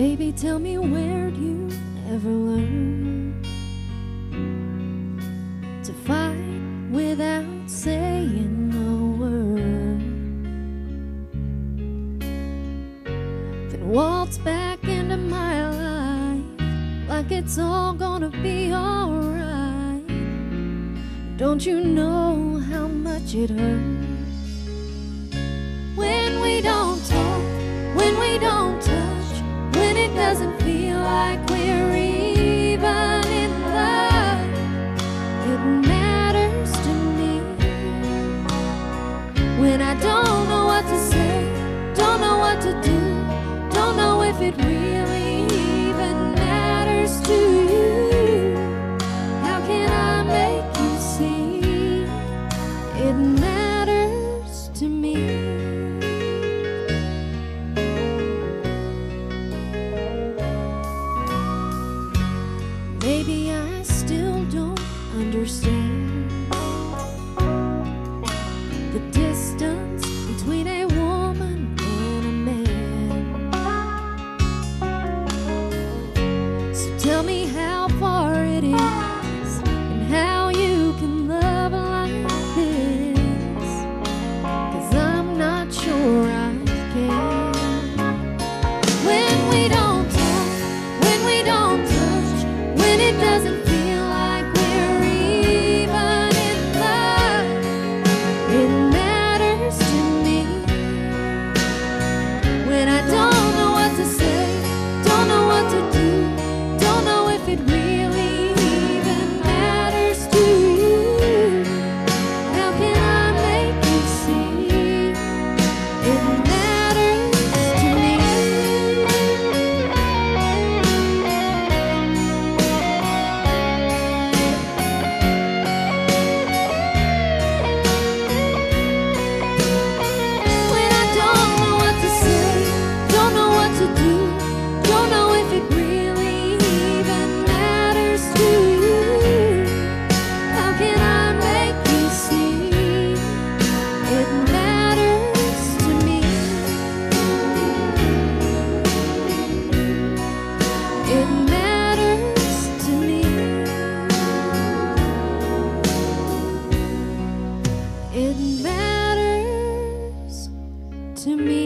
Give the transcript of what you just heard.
Baby, tell me where'd you ever learn to fight without saying a word? Then waltz back into my life like it's all gonna be alright. Don't you know how much it hurts doesn't feel like we're even in love? It matters to me when I don't know what to say, don't know what to do, don't know if it really even matters to you. understand. it matters to me.